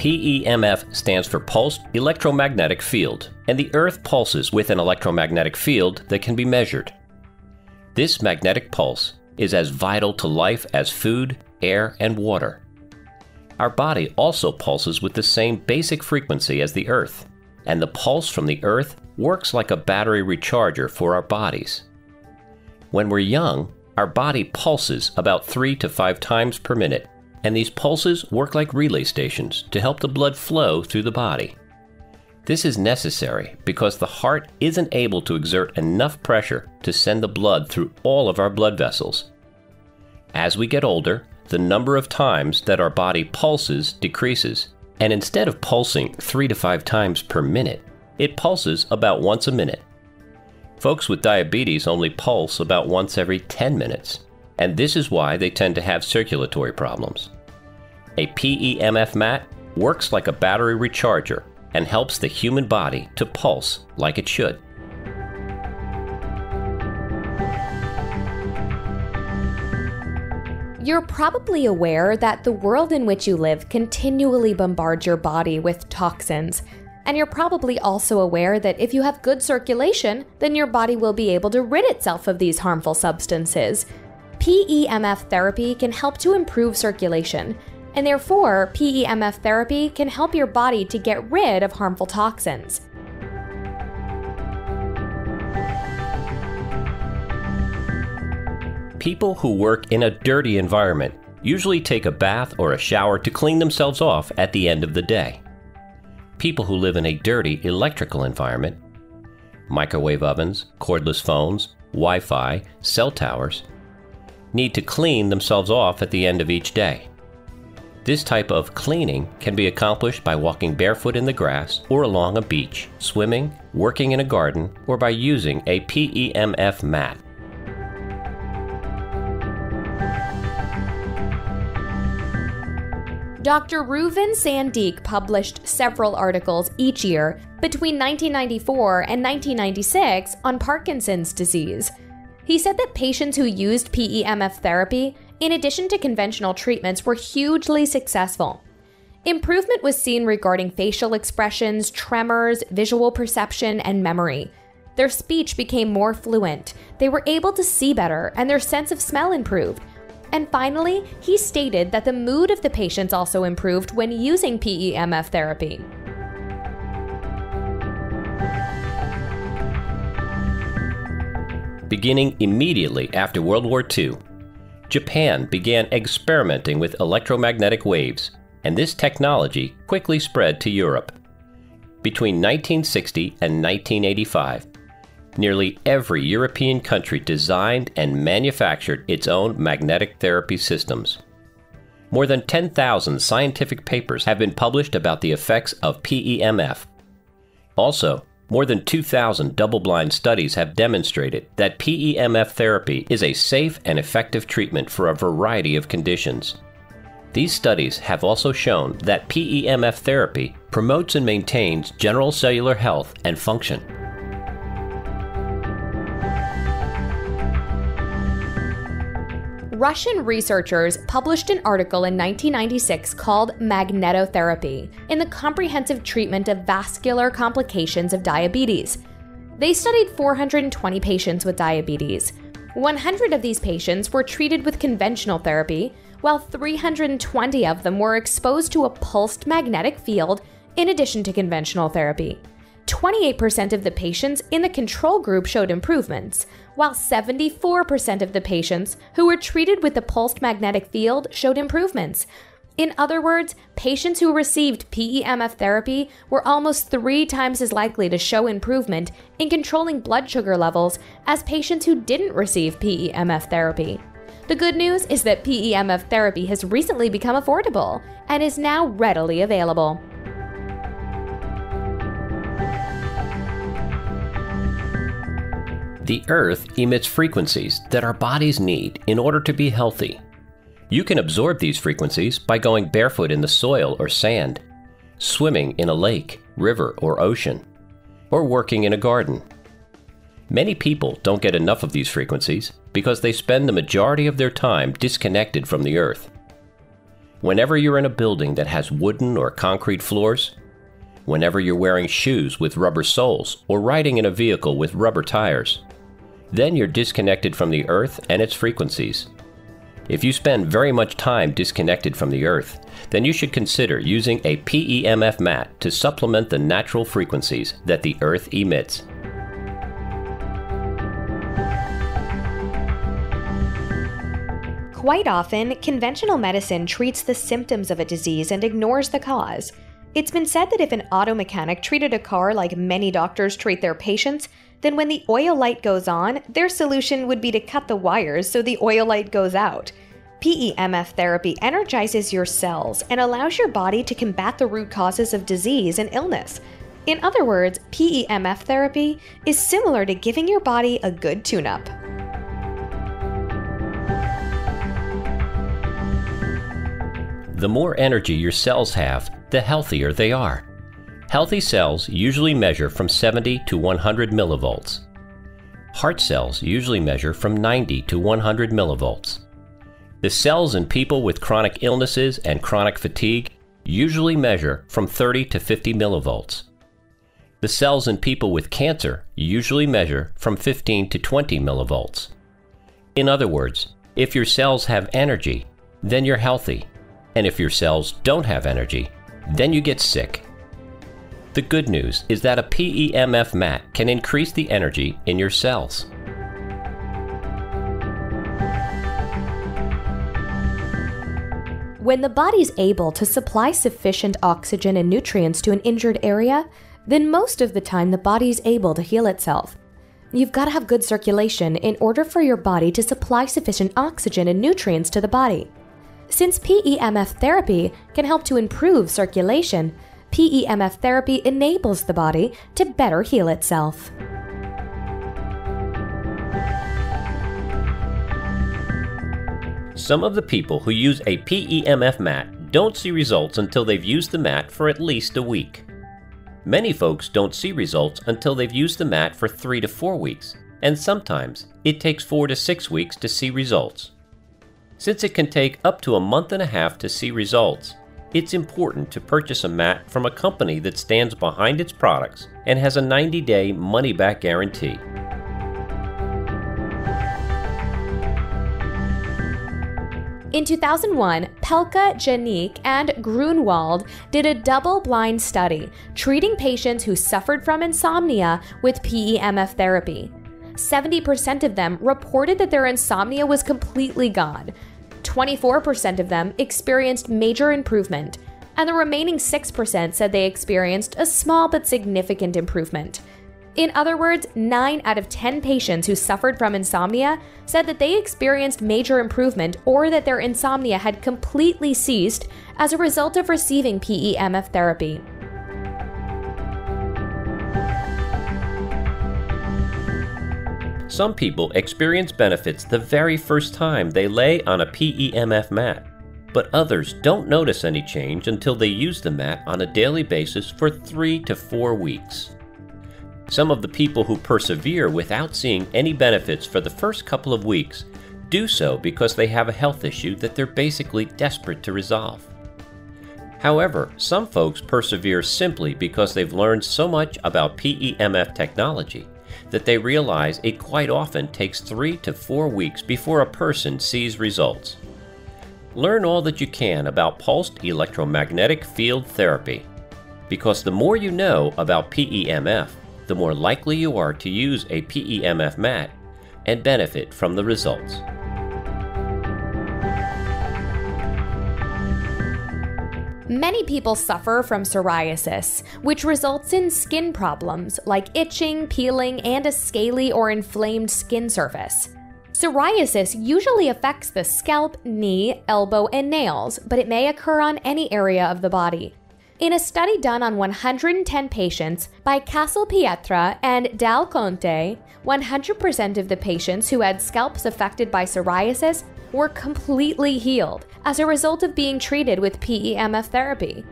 PEMF stands for Pulsed Electromagnetic Field, and the Earth pulses with an electromagnetic field that can be measured. This magnetic pulse is as vital to life as food, air, and water. Our body also pulses with the same basic frequency as the Earth, and the pulse from the Earth works like a battery recharger for our bodies. When we're young, our body pulses about 3 to 5 times per minute, and these pulses work like relay stations to help the blood flow through the body. This is necessary because the heart isn't able to exert enough pressure to send the blood through all of our blood vessels. As we get older, the number of times that our body pulses decreases, and instead of pulsing 3 to 5 times per minute, it pulses about once a minute. Folks with diabetes only pulse about once every 10 minutes, and this is why they tend to have circulatory problems. A PEMF mat works like a battery recharger and helps the human body to pulse like it should. You're probably aware that the world in which you live continually bombards your body with toxins. And you're probably also aware that if you have good circulation, then your body will be able to rid itself of these harmful substances. PEMF therapy can help to improve circulation, and therefore, PEMF therapy can help your body to get rid of harmful toxins. People who work in a dirty environment usually take a bath or a shower to clean themselves off at the end of the day. People who live in a dirty electrical environment, microwave ovens, cordless phones, Wi Fi, cell towers, need to clean themselves off at the end of each day. This type of cleaning can be accomplished by walking barefoot in the grass or along a beach, swimming, working in a garden, or by using a PEMF mat. Dr. Reuven Sandyk published several articles each year between 1994 and 1996 on Parkinson's disease. He said that patients who used PEMF therapy, in addition to conventional treatments, were hugely successful. Improvement was seen regarding facial expressions, tremors, visual perception, and memory. Their speech became more fluent, they were able to see better, and their sense of smell improved, and finally, he stated that the mood of the patients also improved when using PEMF therapy. Beginning immediately after World War II, Japan began experimenting with electromagnetic waves, and this technology quickly spread to Europe. Between 1960 and 1985, Nearly every European country designed and manufactured its own magnetic therapy systems. More than 10,000 scientific papers have been published about the effects of PEMF. Also, more than 2,000 double blind studies have demonstrated that PEMF therapy is a safe and effective treatment for a variety of conditions. These studies have also shown that PEMF therapy promotes and maintains general cellular health and function. Russian researchers published an article in 1996 called Magnetotherapy in the Comprehensive Treatment of Vascular Complications of Diabetes. They studied 420 patients with diabetes. 100 of these patients were treated with conventional therapy, while 320 of them were exposed to a pulsed magnetic field in addition to conventional therapy. 28% of the patients in the control group showed improvements, while 74% of the patients who were treated with the pulsed magnetic field showed improvements. In other words, patients who received PEMF therapy were almost three times as likely to show improvement in controlling blood sugar levels as patients who didn't receive PEMF therapy. The good news is that PEMF therapy has recently become affordable and is now readily available. The Earth emits frequencies that our bodies need in order to be healthy. You can absorb these frequencies by going barefoot in the soil or sand, swimming in a lake, river, or ocean, or working in a garden. Many people don't get enough of these frequencies because they spend the majority of their time disconnected from the Earth. whenever you're in a building that has wooden or concrete floors, whenever you're wearing shoes with rubber soles or riding in a vehicle with rubber tires, then you're disconnected from the Earth and its frequencies. If you spend very much time disconnected from the Earth, then you should consider using a PEMF mat to supplement the natural frequencies that the Earth emits. Quite often, conventional medicine treats the symptoms of a disease and ignores the cause. It's been said that if an auto mechanic treated a car like many doctors treat their patients, then when the oil light goes on, their solution would be to cut the wires so the oil light goes out. PEMF therapy energizes your cells and allows your body to combat the root causes of disease and illness. In other words, PEMF therapy is similar to giving your body a good tune up. The more energy your cells have, the healthier they are. Healthy cells usually measure from 70 to 100 millivolts. Heart cells usually measure from 90 to 100 millivolts. The cells in people with chronic illnesses and chronic fatigue usually measure from 30 to 50 millivolts. The cells in people with cancer usually measure from 15 to 20 millivolts. In other words, if your cells have energy, then you're healthy. And if your cells don't have energy, then you get sick. The good news is that a PEMF mat can increase the energy in your cells. When the body's able to supply sufficient oxygen and nutrients to an injured area, then most of the time the body's able to heal itself. You've got to have good circulation in order for your body to supply sufficient oxygen and nutrients to the body. Since PEMF therapy can help to improve circulation, PEMF therapy enables the body to better heal itself. Some of the people who use a PEMF mat don't see results until they've used the mat for at least a week. Many folks don't see results until they've used the mat for three to four weeks, and sometimes it takes four to six weeks to see results. Since it can take up to a month and a half to see results, it's important to purchase a mat from a company that stands behind its products and has a 90 day money back guarantee. In 2001, Pelka, Janik, and Gruenwald did a double blind study treating patients who suffered from insomnia with PEMF therapy. 70% of them reported that their insomnia was completely gone, 24% of them experienced major improvement, and the remaining 6% said they experienced a small but significant improvement. In other words, 9 out of 10 patients who suffered from insomnia said that they experienced major improvement or that their insomnia had completely ceased as a result of receiving PEMF therapy. Some people experience benefits the very first time they lay on a PEMF mat, but others don't notice any change until they use the mat on a daily basis for three to four weeks. Some of the people who persevere without seeing any benefits for the first couple of weeks do so because they have a health issue that they're basically desperate to resolve. However, some folks persevere simply because they've learned so much about PEMF technology that they realize it quite often takes three to four weeks before a person sees results. Learn all that you can about pulsed electromagnetic field therapy, because the more you know about PEMF, the more likely you are to use a PEMF mat and benefit from the results. Many people suffer from psoriasis, which results in skin problems like itching, peeling, and a scaly or inflamed skin surface. Psoriasis usually affects the scalp, knee, elbow, and nails, but it may occur on any area of the body. In a study done on 110 patients by Castelpietra and Dal Conte, 100% of the patients who had scalps affected by psoriasis were completely healed as a result of being treated with PEMF therapy.